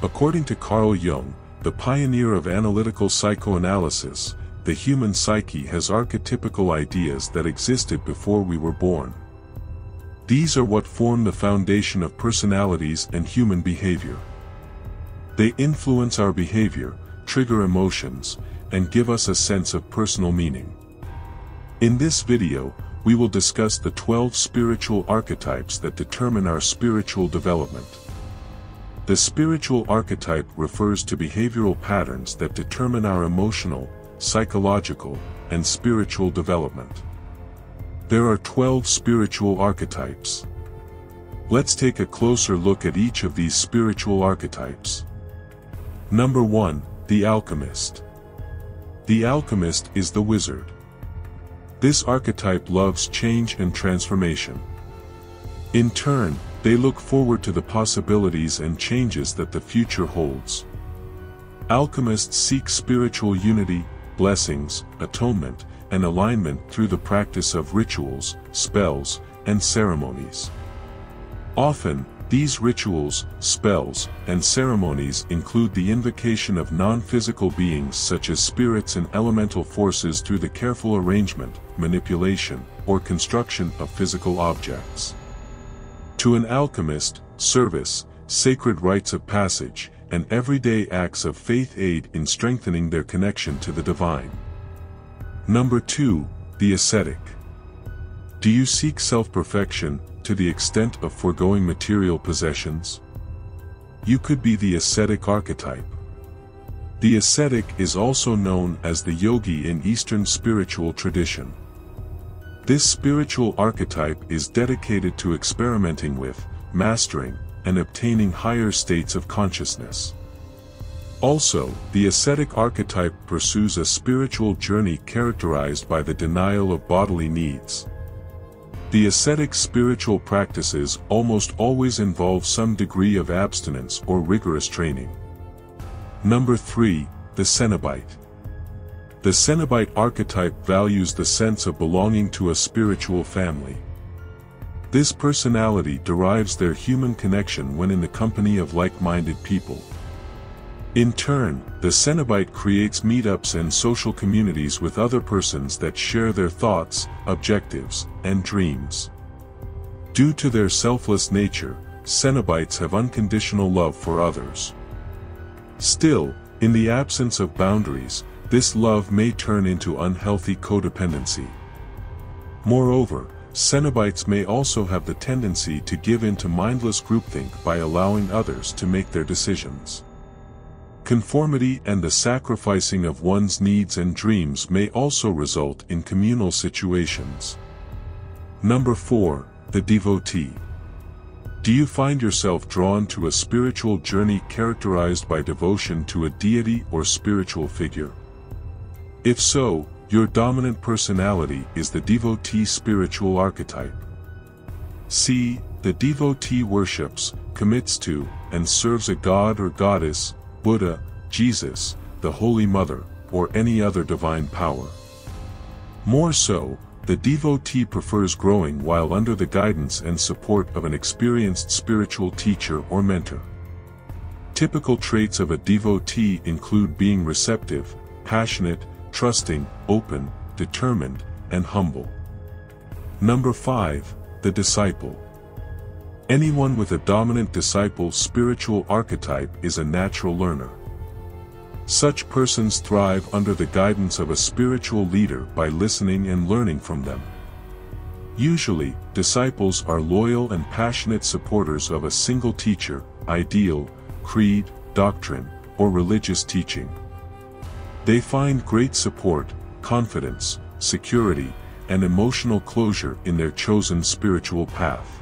According to Carl Jung, the pioneer of analytical psychoanalysis, the human psyche has archetypical ideas that existed before we were born. These are what form the foundation of personalities and human behavior. They influence our behavior, trigger emotions, and give us a sense of personal meaning. In this video, we will discuss the 12 spiritual archetypes that determine our spiritual development. The spiritual archetype refers to behavioral patterns that determine our emotional, psychological, and spiritual development. There are 12 spiritual archetypes. Let's take a closer look at each of these spiritual archetypes. Number 1, the Alchemist. The Alchemist is the wizard. This archetype loves change and transformation. In turn, they look forward to the possibilities and changes that the future holds. Alchemists seek spiritual unity, blessings, atonement, and alignment through the practice of rituals, spells, and ceremonies. Often, these rituals, spells, and ceremonies include the invocation of non-physical beings such as spirits and elemental forces through the careful arrangement, manipulation, or construction of physical objects. To an alchemist, service, sacred rites of passage, and everyday acts of faith aid in strengthening their connection to the divine. Number 2, the ascetic. Do you seek self-perfection, to the extent of foregoing material possessions? You could be the ascetic archetype. The ascetic is also known as the yogi in Eastern spiritual tradition. This spiritual archetype is dedicated to experimenting with, mastering, and obtaining higher states of consciousness. Also, the ascetic archetype pursues a spiritual journey characterized by the denial of bodily needs. The ascetic spiritual practices almost always involve some degree of abstinence or rigorous training. Number 3, the Cenobite. The Cenobite archetype values the sense of belonging to a spiritual family. This personality derives their human connection when in the company of like-minded people. In turn, the Cenobite creates meetups and social communities with other persons that share their thoughts, objectives, and dreams. Due to their selfless nature, Cenobites have unconditional love for others. Still, in the absence of boundaries, this love may turn into unhealthy codependency. Moreover, Cenobites may also have the tendency to give in to mindless groupthink by allowing others to make their decisions. Conformity and the sacrificing of one's needs and dreams may also result in communal situations. Number 4, the devotee. Do you find yourself drawn to a spiritual journey characterized by devotion to a deity or spiritual figure? If so, your dominant personality is the devotee spiritual archetype. See, the devotee worships, commits to, and serves a god or goddess, Buddha, Jesus, the Holy Mother, or any other divine power. More so, the devotee prefers growing while under the guidance and support of an experienced spiritual teacher or mentor. Typical traits of a devotee include being receptive, passionate, trusting, open, determined, and humble. Number 5, the disciple. Anyone with a dominant disciple spiritual archetype is a natural learner. Such persons thrive under the guidance of a spiritual leader by listening and learning from them. Usually, disciples are loyal and passionate supporters of a single teacher, ideal, creed, doctrine, or religious teaching. They find great support, confidence, security, and emotional closure in their chosen spiritual path.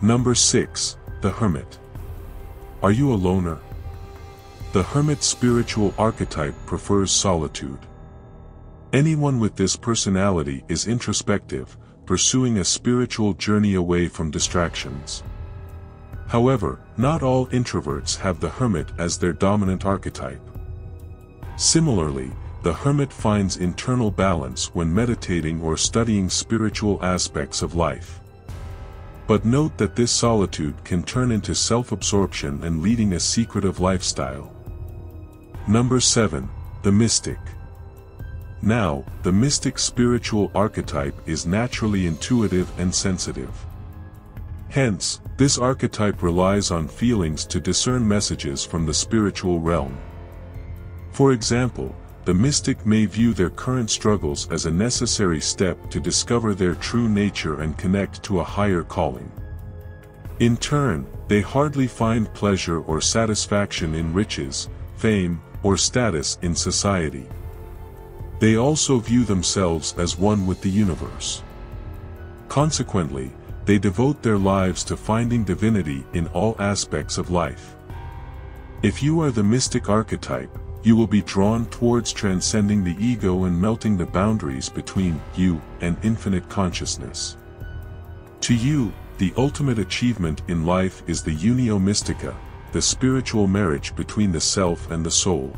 Number 6, the Hermit. Are you a loner? The Hermit spiritual archetype prefers solitude. Anyone with this personality is introspective, pursuing a spiritual journey away from distractions. However, not all introverts have the hermit as their dominant archetype. Similarly, the hermit finds internal balance when meditating or studying spiritual aspects of life. But note that this solitude can turn into self-absorption and leading a secretive lifestyle. Number 7. The Mystic. Now, the mystic spiritual archetype is naturally intuitive and sensitive. Hence, this archetype relies on feelings to discern messages from the spiritual realm. For example, the mystic may view their current struggles as a necessary step to discover their true nature and connect to a higher calling. In turn, they hardly find pleasure or satisfaction in riches, fame, or status in society. They also view themselves as one with the universe. Consequently, they devote their lives to finding divinity in all aspects of life. If you are the mystic archetype, you will be drawn towards transcending the ego and melting the boundaries between you and infinite consciousness. To you, the ultimate achievement in life is the unio mystica, the spiritual marriage between the self and the soul.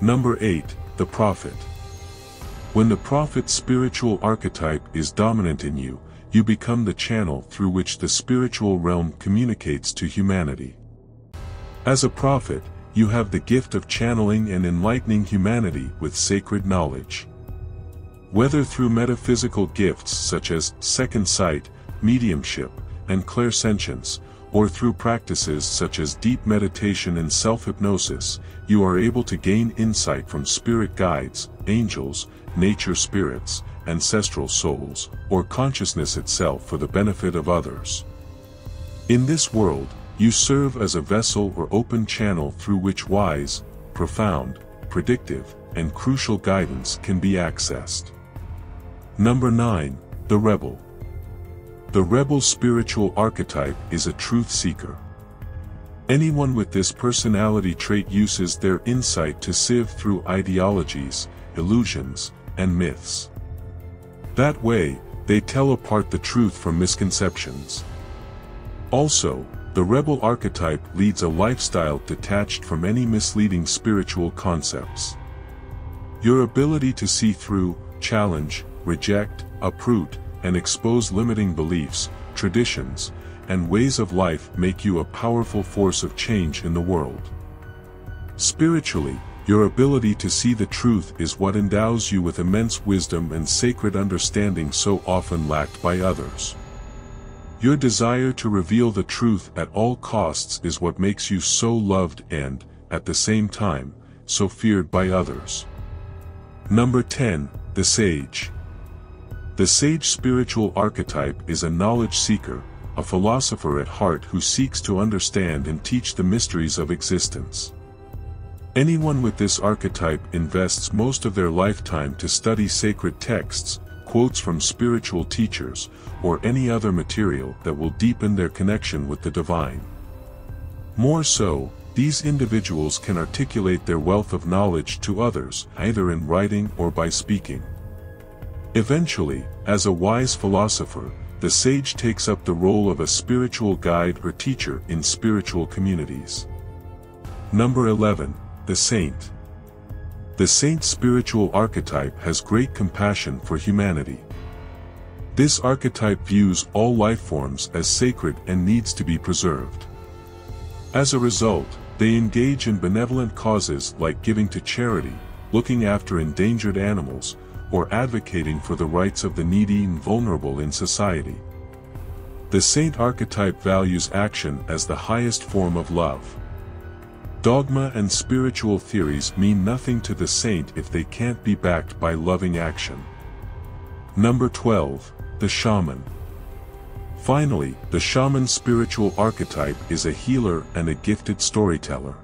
Number 8. The Prophet. When the Prophet's spiritual archetype is dominant in you, you become the channel through which the spiritual realm communicates to humanity. As a prophet, you have the gift of channeling and enlightening humanity with sacred knowledge. Whether through metaphysical gifts such as second sight, mediumship, and clairsentience, or through practices such as deep meditation and self-hypnosis, you are able to gain insight from spirit guides, angels, nature spirits, ancestral souls, or consciousness itself for the benefit of others. In this world, you serve as a vessel or open channel through which wise, profound, predictive, and crucial guidance can be accessed. Number 9. The Rebel the rebel spiritual archetype is a truth seeker. Anyone with this personality trait uses their insight to sieve through ideologies, illusions, and myths. That way, they tell apart the truth from misconceptions. Also, the rebel archetype leads a lifestyle detached from any misleading spiritual concepts. Your ability to see through, challenge, reject, uproot, and expose limiting beliefs, traditions, and ways of life make you a powerful force of change in the world. Spiritually, your ability to see the truth is what endows you with immense wisdom and sacred understanding so often lacked by others. Your desire to reveal the truth at all costs is what makes you so loved and, at the same time, so feared by others. Number 10. The Sage the sage spiritual archetype is a knowledge seeker, a philosopher at heart who seeks to understand and teach the mysteries of existence. Anyone with this archetype invests most of their lifetime to study sacred texts, quotes from spiritual teachers, or any other material that will deepen their connection with the divine. More so, these individuals can articulate their wealth of knowledge to others, either in writing or by speaking. Eventually, as a wise philosopher, the sage takes up the role of a spiritual guide or teacher in spiritual communities. Number 11. The Saint. The saint's spiritual archetype has great compassion for humanity. This archetype views all life forms as sacred and needs to be preserved. As a result, they engage in benevolent causes like giving to charity, looking after endangered animals, or advocating for the rights of the needy and vulnerable in society. The saint archetype values action as the highest form of love. Dogma and spiritual theories mean nothing to the saint if they can't be backed by loving action. Number 12. The Shaman. Finally, the shaman spiritual archetype is a healer and a gifted storyteller.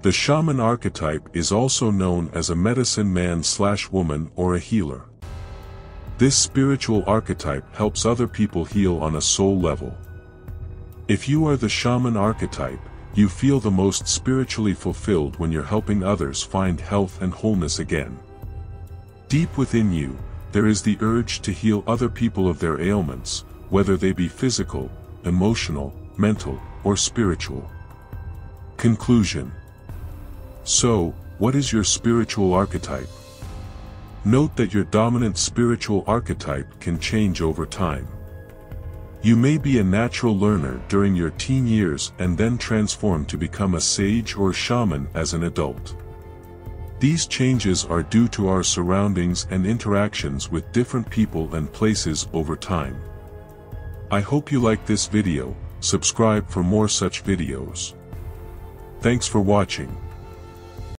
The shaman archetype is also known as a medicine man slash woman or a healer. This spiritual archetype helps other people heal on a soul level. If you are the shaman archetype, you feel the most spiritually fulfilled when you're helping others find health and wholeness again. Deep within you, there is the urge to heal other people of their ailments, whether they be physical, emotional, mental, or spiritual. Conclusion so, what is your spiritual archetype? Note that your dominant spiritual archetype can change over time. You may be a natural learner during your teen years and then transform to become a sage or shaman as an adult. These changes are due to our surroundings and interactions with different people and places over time. I hope you like this video, subscribe for more such videos. Thanks for watching.